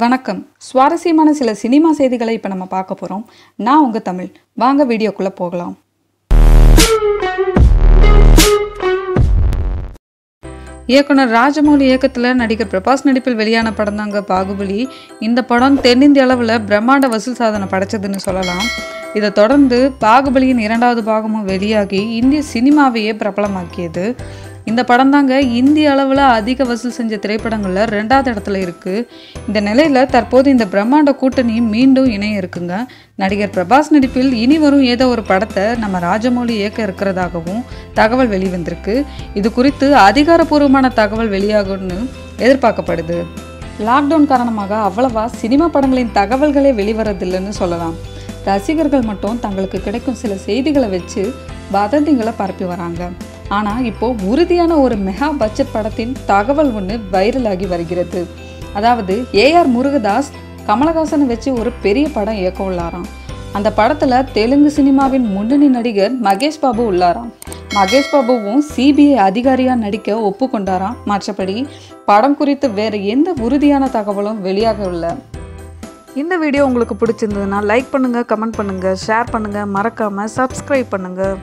வணக்கம். சுவாரஸ்யமான சில சினிமா செய்திகளை இப்போ நம்ம பார்க்க போகிறோம் நான் உங்கள் தமிழ். வாங்க வீடியோக்குள்ளே போகலாம். இயக்குனர் ராஜமௌலி இயக்கத்தில் நடிகர் பிரபாஸ் நடிப்பில் வெளியான படம் தாங்க பாகுபலி. இந்த படம் தென்னிந்திய அளவில் பிரம்மாண்ட வசூல் சாதனை படைச்சதுன்னு சொல்லலாம். இதை தொடர்ந்து பாகுபலியின் இரண்டாவது பாகமும் வெளியாகி இந்திய சினிமாவையே பிரபலமாக்கியது. இந்த படம் தாங்க இந்திய அளவில் அதிக வசூல் செஞ்ச திரைப்படங்களில் ரெண்டாவது இடத்துல இருக்குது இந்த நிலையில் தற்போது இந்த பிரம்மாண்ட கூட்டணி மீண்டும் இணைய இருக்குங்க. நடிகர் பிரபாஸ் நடிப்பில் இனி வரும் ஏதோ ஒரு படத்தை நம்ம ராஜமௌலி இயக்க இருக்கிறதாகவும் தகவல் வெளிவந்திருக்கு. இது குறித்து அதிகாரப்பூர்வமான தகவல் வெளியாகும்னு எதிர்பார்க்கப்படுது. லாக்டவுன் காரணமாக அவ்வளவா சினிமா படங்களின் தகவல்களே வெளிவரதில்லைன்னு சொல்லலாம். ரசிகர்கள் மட்டும் தங்களுக்கு கிடைக்கும் சில செய்திகளை வச்சு வதந்திகளை பரப்பி வராங்க. ஆனால் இப்போது உறுதியான ஒரு மெகா பட்ஜெட் படத்தின் தகவல் ஒன்று வைரலாகி வருகிறது. அதாவது ஏஆர் முருகதாஸ் கமலஹாசனை வச்சு ஒரு பெரிய படம் இயக்க உள்ளாராம். அந்த படத்தில் தெலுங்கு சினிமாவின் முன்னணி நடிகர் மகேஷ் பாபு உள்ளாராம். மகேஷ் பாபுவும் சிபிஐ அதிகாரியாக நடிக்க ஒப்புக்கொண்டாராம். மற்றபடி படம் குறித்து வேறு எந்த உறுதியான தகவலும் வெளியாகவில்லை இந்த வீடியோ உங்களுக்கு பிடிச்சிருந்ததுன்னா லைக் பண்ணுங்கள் கமெண்ட் பண்ணுங்கள் ஷேர் பண்ணுங்கள் மறக்காமல் சப்ஸ்கிரைப் பண்ணுங்கள்